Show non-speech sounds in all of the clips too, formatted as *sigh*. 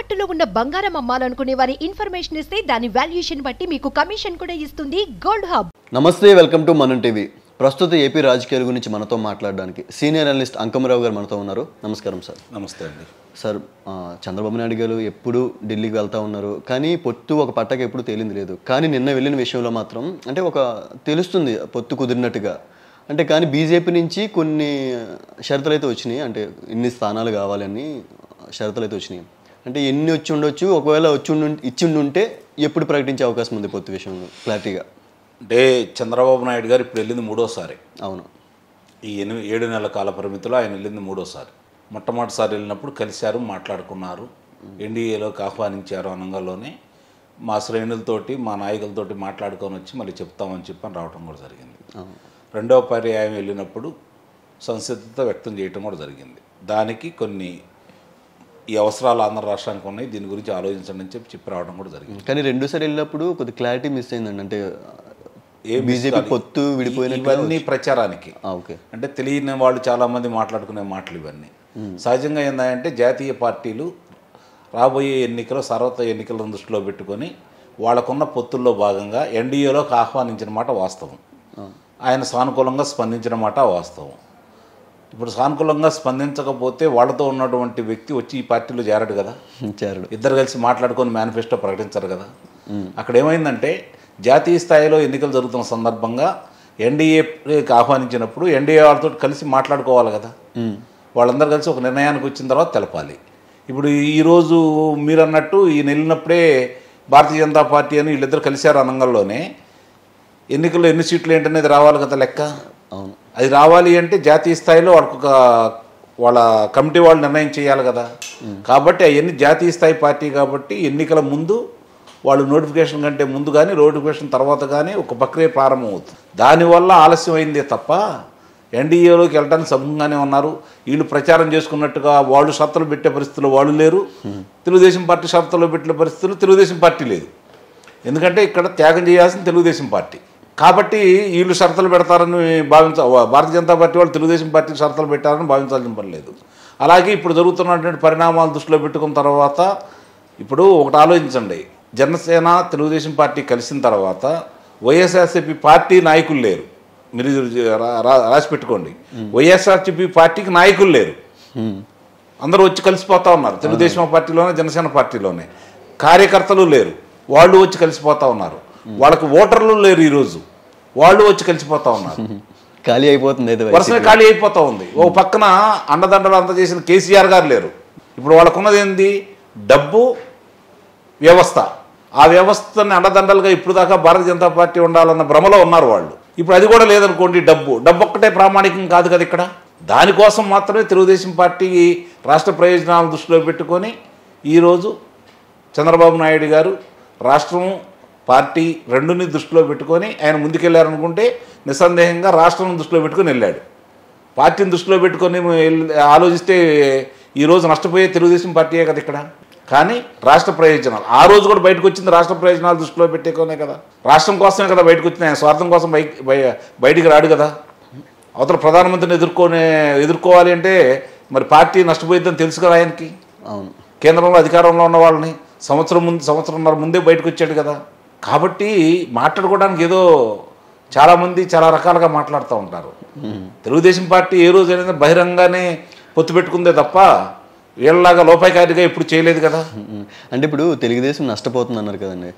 తాకట్టులో ఉన్న బంగారం అమ్మాలనుకునే వారి ఇన్ఫర్మేషన్ ఇస్తే దాని వాల్యుయేషన్ బట్టి మీకు కమిషన్ కూడా ఇస్తుంది గోల్డ్ హబ్. నమస్తే వెల్కమ్ టు మనం టీవీ. ప్రస్తుత ఏపీ రాజకీయాల గురించి మనతో మాట్లాడడానికి సీనియర్ అనలిస్ట్ అంకమరావు గారు మనతో ఉన్నారు. నమస్కారం సార్. నమస్తే అండి. సార్ చంద్రబాబు నాయుడు గారు ఎప్పుడు ఢిల్లీకి వెళ్తా ఉన్నారు. కానీ పొత్తు ఒక పట్టకి ఎప్పుడు తేలింది లేదు. కానీ నిన్న వెళ్ళిన విషయంలో మాత్రం అంటే ఒక తెలుస్తుంది పొత్తు కుదిరినట్టుగా. అంటే కానీ బీజేపీ నుంచి కొన్ని షరతులు అయితే వచ్చినాయి. అంటే ఇన్ని స్థానాలు కావాలని షరతులు అయితే వచ్చినాయి. అంటే ఎన్ని వచ్చి ఉండొచ్చు ఒకవేళ వచ్చి ఉండు ఇచ్చి ఉంటే ఎప్పుడు ప్రకటించే అవకాశం ఉంది పొత్తు విషయంలో క్లారిటీగా? అంటే చంద్రబాబు నాయుడు గారు ఇప్పుడు వెళ్ళింది మూడోసారి. అవును. ఈ ఎనిమిది ఏడు నెలల కాల పరిమితిలో ఆయన వెళ్ళింది మూడోసారి. మొట్టమొదటిసారి వెళ్ళినప్పుడు కలిశారు మాట్లాడుకున్నారు. ఎన్డీఏలోకి ఆహ్వానించారు అనంగాలోనే మా శ్రేణులతోటి మా నాయకులతోటి మాట్లాడుకొని వచ్చి మళ్ళీ చెప్తామని చెప్పని రావడం కూడా జరిగింది. రెండవ పర్యాయం వెళ్ళినప్పుడు సంసిద్ధత వ్యక్తం చేయటం కూడా జరిగింది. దానికి కొన్ని ఈ అవసరాలు ఆంధ్ర రాష్ట్రానికి ఉన్నాయి దీని గురించి ఆలోచించండి అని చెప్పి చెప్పి రావడం కూడా జరిగింది. కానీ రెండోసారి వెళ్ళినప్పుడు కొద్ది క్లారిటీ మిస్ అయిందండి. అంటే ఏం బీజేపీ? పొత్తు విడిపోయినట్టు ఇవన్నీ ప్రచారానికి. ఓకే. అంటే తెలియని వాళ్ళు చాలామంది మాట్లాడుకునే మాటలు ఇవన్నీ. సహజంగా ఏంటంటే జాతీయ పార్టీలు రాబోయే ఎన్నికలు సర్వత ఎన్నికలను దృష్టిలో పెట్టుకొని వాళ్ళకున్న పొత్తుల్లో భాగంగా ఎన్డీఏలోకి ఆహ్వానించిన మాట వాస్తవం. ఆయన సానుకూలంగా స్పందించిన మాట వాస్తవం. ఇప్పుడు సానుకూలంగా స్పందించకపోతే వాళ్ళతో ఉన్నటువంటి వ్యక్తి వచ్చి ఈ పార్టీలో చేరడు కదా. చేరడు. ఇద్దరు కలిసి మాట్లాడుకొని మేనిఫెస్టో ప్రకటించరు కదా. అక్కడ ఏమైందంటే జాతీయ స్థాయిలో ఎన్నికలు జరుగుతున్న సందర్భంగా ఎన్డీఏకి ఆహ్వానించినప్పుడు ఎన్డీఏ వాళ్ళతో కలిసి మాట్లాడుకోవాలి కదా. వాళ్ళందరూ కలిసి ఒక నిర్ణయానికి వచ్చిన తర్వాత తెలపాలి. ఇప్పుడు ఈరోజు మీరు అన్నట్టు ఈయన వెళ్ళినప్పుడే భారతీయ జనతా పార్టీ అని వీళ్ళిద్దరు కలిశారు అనంగంలోనే ఎన్నికల్లో ఎన్ని సీట్లు ఏంటనేది రావాలి కదా లెక్క? అవును. అది రావాలి అంటే జాతీయ స్థాయిలో వాళ్ళకు ఒక వాళ్ళ కమిటీ వాళ్ళు నిర్ణయం చేయాలి కదా. కాబట్టి అవన్నీ జాతీయ స్థాయి పార్టీ కాబట్టి ఎన్నికల ముందు వాళ్ళు నోటిఫికేషన్ కంటే ముందు కానీ నోటిఫికేషన్ తర్వాత కానీ ఒక ప్రక్రియ ప్రారంభమవుతుంది. దానివల్ల ఆలస్యం అయిందే తప్ప ఎన్డీఏలోకి వెళ్ళడానికి సభంగానే ఉన్నారు. వీళ్ళు ప్రచారం చేసుకున్నట్టుగా వాళ్ళు షరతులు పెట్టే పరిస్థితుల్లో వాళ్ళు లేరు. తెలుగుదేశం పార్టీ షరతులు పెట్టిన పరిస్థితుల్లో తెలుగుదేశం పార్టీ లేదు. ఎందుకంటే ఇక్కడ త్యాగం చేయాల్సిన తెలుగుదేశం పార్టీ. కాబట్టి వీళ్ళు షరతులు పెడతారని భావించ భారతీయ జనతా పార్టీ వాళ్ళు తెలుగుదేశం పార్టీకి షరతులు పెట్టారని భావించాల్సిన పని లేదు. అలాగే ఇప్పుడు జరుగుతున్నటువంటి పరిణామాలు దృష్టిలో పెట్టుకున్న తర్వాత ఇప్పుడు ఒకటి ఆలోచించండి. జనసేన తెలుగుదేశం పార్టీ కలిసిన తర్వాత వైఎస్ఆర్సీపీ పార్టీ నాయకులు లేరు. మీరు రాసి పెట్టుకోండి. వైఎస్ఆర్సీపీ పార్టీకి నాయకులు లేరు. అందరూ వచ్చి కలిసిపోతా ఉన్నారు. తెలుగుదేశం పార్టీలోనే జనసేన పార్టీలోనే. కార్యకర్తలు లేరు. వాళ్ళు వచ్చి కలిసిపోతా ఉన్నారు. వాళ్ళకి ఓటర్లు లేరు ఈరోజు. వాళ్ళు వచ్చి కలిసిపోతా ఉన్నారు. *laughs* ఖాళీ అయిపోతుంది వరుసగా ఖాళీ అయిపోతా ఉంది. ఓ పక్కన అండదండలు అంత చేసిన కేసీఆర్ గారు లేరు. ఇప్పుడు వాళ్ళకున్నది ఏంది? డబ్బు వ్యవస్థ. ఆ వ్యవస్థని అండదండలుగా ఇప్పుడు దాకా భారతీయ జనతా పార్టీ ఉండాలన్న భ్రమలో ఉన్నారు వాళ్ళు. ఇప్పుడు అది కూడా లేదనుకోండి డబ్బు. డబ్బు ఒక్కటే ప్రామాణికం కాదు కదా ఇక్కడ? దానికోసం మాత్రమే తెలుగుదేశం పార్టీ రాష్ట్ర ప్రయోజనాలను దృష్టిలో పెట్టుకొని ఈరోజు చంద్రబాబు నాయుడు గారు రాష్ట్రం పార్టీ రెండుని దృష్టిలో పెట్టుకొని ఆయన ముందుకెళ్ళారనుకుంటే నిస్సందేహంగా రాష్ట్రం దృష్టిలో పెట్టుకొని వెళ్ళాడు. పార్టీని దృష్టిలో పెట్టుకొని ఆలోచిస్తే ఈరోజు నష్టపోయే తెలుగుదేశం పార్టీయే కదా ఇక్కడ. కానీ రాష్ట్ర ప్రయోజనాలు. ఆ రోజు కూడా బయటకు వచ్చింది రాష్ట్ర ప్రయోజనాలు దృష్టిలో పెట్టేకొనే కదా. రాష్ట్రం కోసమే కదా బయటకు వచ్చింది. ఆయన స్వార్థం కోసం బయ బయ- బయటికి రాడు కదా. అవతల ప్రధానమంత్రిని ఎదుర్కొనే ఎదుర్కోవాలి అంటే మరి పార్టీ నష్టపోయిద్దని తెలుసు కదా ఆయనకి. అవును. కేంద్రంలో అధికారంలో ఉన్న వాళ్ళని సంవత్సరం ముందు సంవత్సరంన్నర ముందే బయటకు వచ్చాడు కదా. కాబట్టి మాట్లాడుకోవడానికి ఏదో చాలామంది చాలా రకాలుగా మాట్లాడుతూ ఉంటారు. తెలుగుదేశం పార్టీ ఏ రోజైనా బహిరంగానే పొత్తు పెట్టుకుందే తప్ప వీళ్ళలాగా లోపాయికారిగా ఎప్పుడు చేయలేదు కదా. అంటే ఇప్పుడు తెలుగుదేశం నష్టపోతుంది అన్నారు కదండి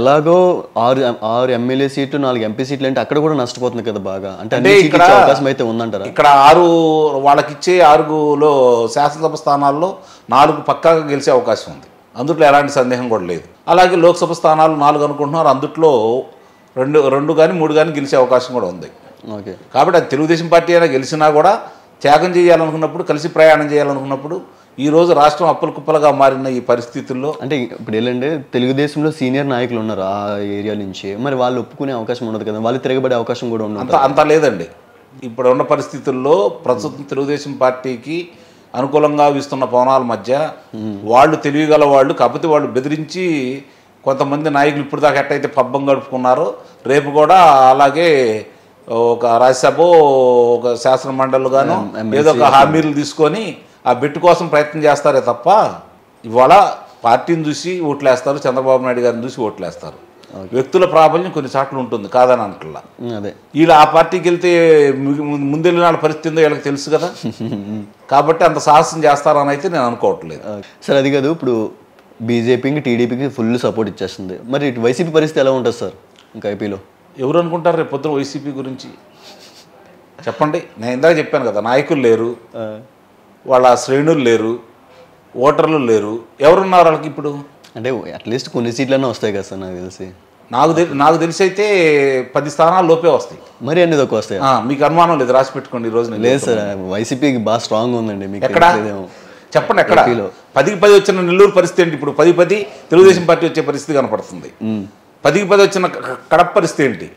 ఎలాగో ఆరు ఆరు ఎమ్మెల్యే సీట్లు నాలుగు ఎంపీ సీట్లు అంటే అక్కడ కూడా నష్టపోతుంది కదా బాగా. అంటే అంటే ఇక్కడ అవకాశం అయితే ఉందంటారా? ఇక్కడ ఆరు వాళ్ళకిచ్చే ఆరుగులో శాసనసభ స్థానాల్లో నాలుగు పక్కాగా గెలిచే అవకాశం ఉంది. అందుట్లో ఎలాంటి సందేహం కూడా లేదు. అలాగే లోక్సభ స్థానాలు నాలుగు అనుకుంటున్నారు. అందుట్లో రెండు రెండు కానీ మూడు కానీ గెలిచే అవకాశం కూడా ఉంది. ఓకే. కాబట్టి అది తెలుగుదేశం పార్టీ అయినా గెలిచినా కూడా త్యాగం చేయాలనుకున్నప్పుడు కలిసి ప్రయాణం చేయాలనుకున్నప్పుడు ఈ రోజు రాష్ట్రం అప్పులు కుప్పలుగా మారిన ఈ పరిస్థితుల్లో అంటే ఇప్పుడు ఏంటంటే తెలుగుదేశంలో సీనియర్ నాయకులు ఉన్నారు ఆ ఏరియా నుంచి. మరి వాళ్ళు ఒప్పుకునే అవకాశం ఉండదు కదా. వాళ్ళు తిరగబడే అవకాశం కూడా ఉండదు అంత అంత లేదండి. ఇప్పుడు ఉన్న పరిస్థితుల్లో ప్రస్తుతం తెలుగుదేశం పార్టీకి అనుకూలంగా వీస్తున్న పవనాల మధ్య వాళ్ళు తెలియగల వాళ్ళు కాకపోతే వాళ్ళు బెదిరించి కొంతమంది నాయకులు ఇప్పుడు దాకా ఎట్టయితే పబ్బం గడుపుకున్నారో రేపు కూడా అలాగే ఒక రాజ్యసభ ఒక శాసన మండలి గాను ఏదో ఒక హామీలు తీసుకొని ఆ బెట్టు కోసం ప్రయత్నం చేస్తారే తప్ప ఇవాళ పార్టీని చూసి ఓట్లేస్తారు చంద్రబాబు నాయుడు గారిని చూసి ఓట్లేస్తారు. వ్యక్తుల ప్రాబల్యం కొన్ని చోట్ల ఉంటుంది కాదని అంటల్లా ఉమ్, అదే. వీళ్ళు ఆ పార్టీకి వెళ్తే ముందెళ్ళిన వాళ్ళ పరిస్థితి ఏందో వీళ్ళకి తెలుసు కదా. *laughs* కాబట్టి అంత సాహసం చేస్తారని అయితే నేను అనుకోవట్లేదు. సార్ అది కాదు ఇప్పుడు బీజేపీకి టీడీపీకి ఫుల్ సపోర్ట్ ఇచ్చేస్తుంది. మరి ఇటు వైసీపీ పరిస్థితి ఎలా ఉంటుంది సార్ ఇంకా ఐపీలో? ఎవరు అనుకుంటారు రేపు పొద్దున వైసీపీ గురించి? చెప్పండి. నేను ఇందాక చెప్పాను కదా నాయకులు లేరు వాళ్ళ శ్రేణులు లేరు ఓటర్లు లేరు. ఎవరున్నారు వాళ్ళకి ఇప్పుడు? అంటే అట్లీస్ట్ కొన్ని సీట్లన్నా వస్తాయి కదా సార్ నాకు తెలిసి. నాకు తెలి నాకు తెలిసి అయితే పది స్థానాలు లోపే వస్తాయి. మరి అన్ని తక్కువ వస్తాయి? మీకు అనుమానం లేదు రాసి పెట్టుకోండి ఈ రోజు లేదు సార్ వైసీపీకి బాగా స్ట్రాంగ్ ఉందండి మీకు ఎక్కడ. చెప్పండి ఎక్కడ. పదికి పది వచ్చిన నెల్లూరు పరిస్థితి ఏంటి? ఇప్పుడు పది పది తెలుగుదేశం పార్టీ వచ్చే పరిస్థితి కనపడుతుంది. పదికి పది వచ్చిన కడప పరిస్థితి ఏంటి?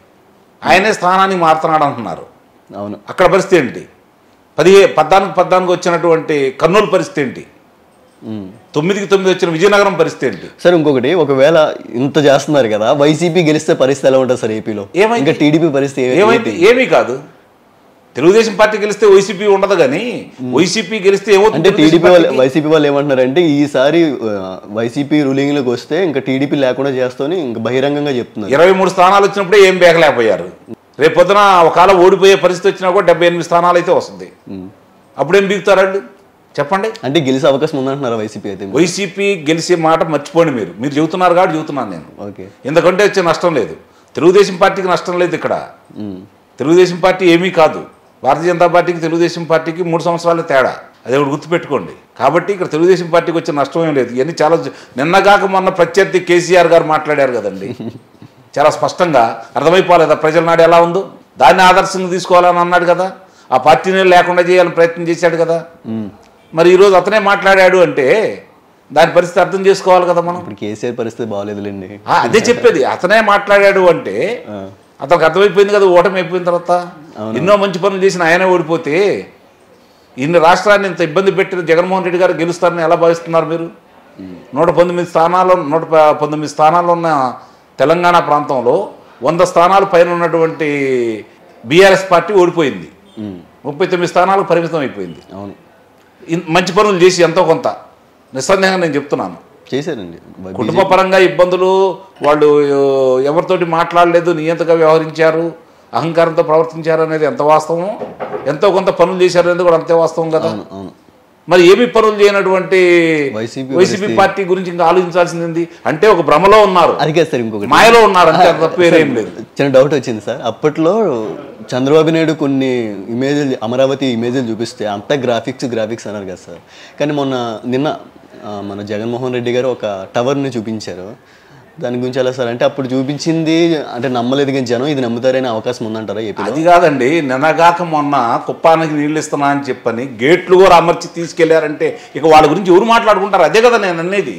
ఆయనే స్థానానికి మారుతున్నాడు అంటున్నారు. అవును. అక్కడ పరిస్థితి ఏంటి? పదిహే పద్నాలుగు పద్నాలుగు వచ్చినటువంటి కర్నూలు పరిస్థితి ఏంటి. తొమ్మిదికి తొమ్మిది వచ్చిన విజయనగరం పరిస్థితి ఏంటి? సార్ ఇంకొకటి ఒకవేళ ఇంత చేస్తున్నారు కదా వైసీపీ గెలిస్తే పరిస్థితి ఎలా ఉంటుంది సార్ ఏపీలో? ఏమైంది? ఇంకా టీడీపీ పరిస్థితి ఏమైంది? ఏమీ కాదు. తెలుగుదేశం పార్టీ గెలిస్తే వైసీపీ ఉండదు కానీ వైసీపీ గెలిస్తే అంటే ఏమవుతుంది టీడీపీ వాళ్ళు? వైసీపీ వాళ్ళు ఏమంటున్నారంటే ఈసారి వైసీపీ రూలింగ్లోకి వస్తే ఇంకా టీడీపీ లేకుండా చేస్తామని ఇంకా బహిరంగంగా చెప్తున్నారు. ఇరవై మూడు స్థానాలు వచ్చినప్పుడే ఏం బేకలేకపోయారు రేపు పొద్దున ఒకవేళ ఓడిపోయే పరిస్థితి వచ్చినా కూడా డెబ్బై ఎనిమిది స్థానాలు అయితే వస్తుంది. అప్పుడేం బీగుతారు వాళ్ళు? చెప్పండి. అంటే గెలిచే అవకాశం ఉందంటున్నారు వైసీపీ అయితే. వైసీపీ గెలిచే మాట మర్చిపోండి మీరు. మీరు చెబుతున్నారు కాబట్టి చెబుతున్నాను నేను. ఓకే. ఎందుకంటే వచ్చే నష్టం లేదు. తెలుగుదేశం పార్టీకి నష్టం లేదు ఇక్కడ. తెలుగుదేశం పార్టీ ఏమీ కాదు. భారతీయ జనతా పార్టీకి తెలుగుదేశం పార్టీకి మూడు సంవత్సరాల తేడా. అది ఒకటి గుర్తుపెట్టుకోండి. కాబట్టి ఇక్కడ తెలుగుదేశం పార్టీకి వచ్చే నష్టం ఏం లేదు. ఇవన్నీ చాలా నిన్నగాక మొన్న ప్రత్యర్థి కేసీఆర్ గారు మాట్లాడారు కదండి. చాలా స్పష్టంగా అర్థమైపోలేదా ప్రజల నాడు ఎలా ఉందో? దాన్ని ఆదర్శంగా తీసుకోవాలని అన్నాడు కదా. ఆ పార్టీని లేకుండా చేయాలని ప్రయత్నం చేశాడు కదా. మరి ఈరోజు అతనే మాట్లాడాడు అంటే దాని పరిస్థితి అర్థం చేసుకోవాలి కదా మనం. ఇప్పుడు కేసీఆర్ పరిస్థితి బాగాలేదులేండి. అదే చెప్పేది అతనే మాట్లాడాడు అంటే అతనికి అర్థమైపోయింది కదా ఓటమి అయిపోయిన తర్వాత. ఎన్నో మంచి పనులు చేసిన ఆయనే ఓడిపోతే ఇన్ని రాష్ట్రాన్ని ఇంత ఇబ్బంది పెట్టిన జగన్మోహన్ రెడ్డి గారు గెలుస్తారని ఎలా భావిస్తున్నారు మీరు? నూట పంతొమ్మిది స్థానాల్లో నూట పంతొమ్మిది స్థానాల్లో ఉన్న తెలంగాణ ప్రాంతంలో వంద స్థానాలు పైన ఉన్నటువంటి బీఆర్ఎస్ పార్టీ ఓడిపోయింది. ముప్పై తొమ్మిది స్థానాలకు పరిమితం అయిపోయింది. అవును. మంచి పనులు చేసి ఎంతో కొంత. నిస్సందేహంగా నేను చెప్తున్నాను. చేశారండి. కుటుంబ పరంగా ఇబ్బందులు వాళ్ళు ఎవరితోటి మాట్లాడలేదు నియంతగా వ్యవహరించారు అహంకారంతో ప్రవర్తించారు అనేది ఎంత వాస్తవం ఎంతో కొంత పనులు చేశారు అనేది కూడా అంతే వాస్తవం కదా. మరి ఏమి పనులు చేయనటువంటి వైసీపీ పార్టీ గురించి ఇంకా ఆలోచించాల్సింది అంటే ఒక భ్రమలో ఉన్నారు. అది కాదు సార్ ఇంకొకటి. మాయలో ఉన్నారు అంత తప్ప వేరేం లేదు. చిన్న డౌట్ వచ్చింది సార్. అప్పట్లో చంద్రబాబు నాయుడు కొన్ని ఇమేజ్లు అమరావతి ఇమేజ్లు చూపిస్తే అంతా గ్రాఫిక్స్ గ్రాఫిక్స్ అన్నారు కదా సార్. కానీ మొన్న నిన్న మన జగన్మోహన్ రెడ్డి గారు ఒక టవర్ని చూపించారు. దాని గురించి ఎలా సార్? అంటే అప్పుడు చూపించింది అంటే నమ్మలేదు కానీ జనం ఇది నమ్ముతారనే అవకాశం ఉందంటారా ఏపీలో? అది కాదండి. నిన్నగాక మొన్న కుప్పానికి నీళ్ళు ఇస్తున్నా అని చెప్పని గేట్లు కూడా అమర్చి తీసుకెళ్ళారంటే ఇక వాళ్ళ గురించి ఎవరు మాట్లాడుకుంటారు? అదే కదా నేను అనేది.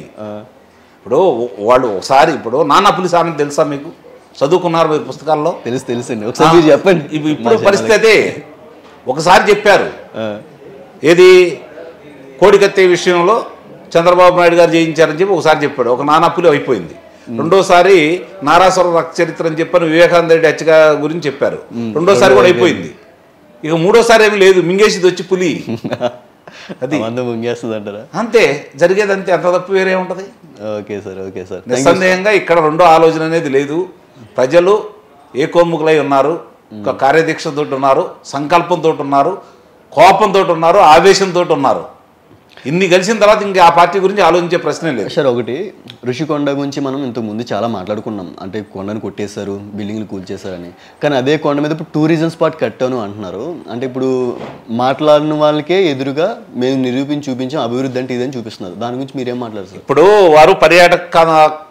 ఇప్పుడు వాళ్ళు ఒకసారి ఇప్పుడు నానా పులిస్ ఆమె తెలుసా మీకు? చదువుకున్నారు మీరు పుస్తకాల్లో? తెలుసు తెలుసండి. ఒకసారి మీరు చెప్పండి. ఇప్పు- ఇప్పుడు పరిస్థితి ఒకసారి చెప్పారు. ఏది? కోడికత్తే విషయంలో చంద్రబాబు నాయుడు గారు జయించారని చెప్పి ఒకసారి చెప్పాడు. ఒక నానాపులి అయిపోయింది. రెండోసారి నారాసుర రక్త చరిత్ర అని చెప్పని వివేకానంద రెడ్డి హత్య గురించి చెప్పారు. రెండోసారి కూడా అయిపోయింది. ఇక మూడోసారి ఏమి లేదు. మింగేసిది వచ్చి పులి. *laughs* అది. ముంగేస్తుంది అంటారా అంతే. జరిగేది అంతే అంత తప్పు వేరే ఉంటుంది. Okay sir okay sir. నిస్సందేహంగా ఇక్కడ రెండో ఆలోచన అనేది లేదు. ప్రజలు ఏకోముఖులై ఉన్నారు కార్యదీక్షతో ఉన్నారు సంకల్పంతో ఉన్నారు కోపంతో ఉన్నారు ఆవేశంతో ఉన్నారు. ఇన్ని కలిసిన తర్వాత ఇంకా ఆ పార్టీ గురించి ఆలోచించే ప్రశ్నే లేదు. సార్ ఒకటి ఋషికొండ గురించి మనం ఇంతకు ముందు చాలా మాట్లాడుకున్నాం. అంటే కొండను కొట్టేశారు బిల్డింగ్లు కూల్చేశారని. కానీ అదే కొండ మీద ఇప్పుడు టూరిజం స్పాట్ కట్టాను అంటున్నారు. అంటే ఇప్పుడు మాట్లాడిన వాళ్ళకే ఎదురుగా మేము నిరూపించి చూపించాం అభివృద్ధి అంటే ఇదని చూపిస్తున్నారు. దాని గురించి మీరేం మాట్లాడారు సార్? ఇప్పుడు వారు పర్యాటక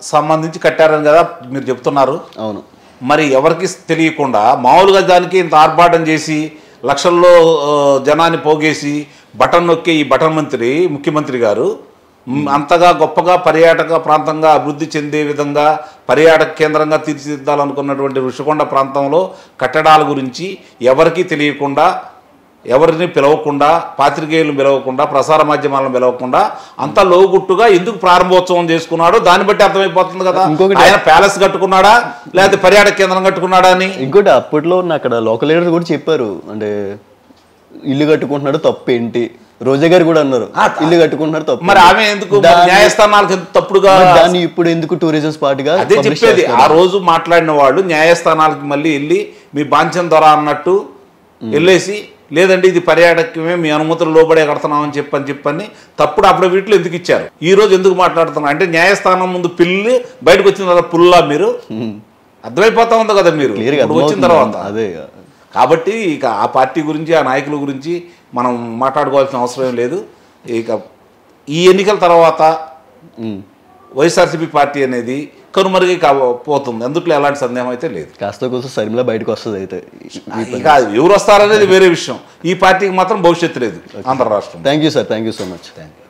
సంబంధించి కట్టారని కదా మీరు చెప్తున్నారు. అవును. మరి ఎవరికి తెలియకుండా మామూలుగా దానికి ఇంత ఆర్భాటం చేసి లక్షల్లో జనాన్ని పోగేసి బటన్ నొక్కే ఈ బటన్ మంత్రి ముఖ్యమంత్రి గారు అంతగా గొప్పగా పర్యాటక ప్రాంతంగా అభివృద్ధి చెందే విధంగా పర్యాటక కేంద్రంగా తీర్చిదిద్దాలనుకున్నటువంటి ఋషికొండ ప్రాంతంలో కట్టడాల గురించి ఎవరికీ తెలియకుండా ఎవరిని పిలవకుండా పాత్రికేయులను పిలవకుండా ప్రసార మాధ్యమాలను పిలవకుండా అంత లోగుట్టుగా ఎందుకు ప్రారంభోత్సవం చేసుకున్నాడో దాన్ని బట్టి అర్థమైపోతుంది కదా. ఆయన ప్యాలెస్ కట్టుకున్నాడా లేకపోతే పర్యాటక కేంద్రం కట్టుకున్నాడా అని? ఇంకోటి అప్పట్లో ఉన్న అక్కడ లోకల్ లీడర్స్ కూడా చెప్పారు. అంటే ఇల్లు కట్టుకుంటున్నాడు తప్పు ఏంటి? రోజా గారు కూడా అన్నారు ఇల్లు కట్టుకుంటున్నారు తప్పు మరి ఆమె ఎందుకు? న్యాయస్థానాలకు ఎందుకు తప్పుడుగా దాన్ని ఇప్పుడు ఎందుకు టూరిజం స్పాట్గా అదే చెప్పేది ఆ? రోజు మాట్లాడిన వాళ్ళు న్యాయస్థానాలకు మళ్ళీ వెళ్ళి మీ బాంఛం ధర అన్నట్టు వెళ్ళేసి లేదండి ఇది పర్యాటకమే మీ అనుమతులు లోబడే కడుతున్నామని చెప్పని చెప్పని తప్పుడు అప్పుడు వీటిలో ఎందుకు ఇచ్చారు? ఈ రోజు ఎందుకు మాట్లాడుతున్నారు? అంటే న్యాయస్థానం ముందు పిల్లి బయటకు వచ్చిన తర్వాత పుల్లా మీరు. అర్థమైపోతా ఉంది కదా మీరు? వచ్చిన. తర్వాత. అదే కాబట్టి ఇక ఆ పార్టీ గురించి ఆ నాయకుల గురించి మనం మాట్లాడుకోవాల్సిన అవసరం లేదు. ఇక ఈ ఎన్నికల తర్వాత. వైఎస్ఆర్సీపీ పార్టీ అనేది కనుమరుగై పోతుంది. అందుట్లో ఎలాంటి సందేహం అయితే లేదు. కాస్త కోసం సరిమిలా బయటకు వస్తుంది అయితే ఇక ఎవరు వస్తారనేది వేరే విషయం. ఈ పార్టీకి మాత్రం భవిష్యత్తు లేదు ఆంధ్ర రాష్ట్రం thank you sir thank you so much thank you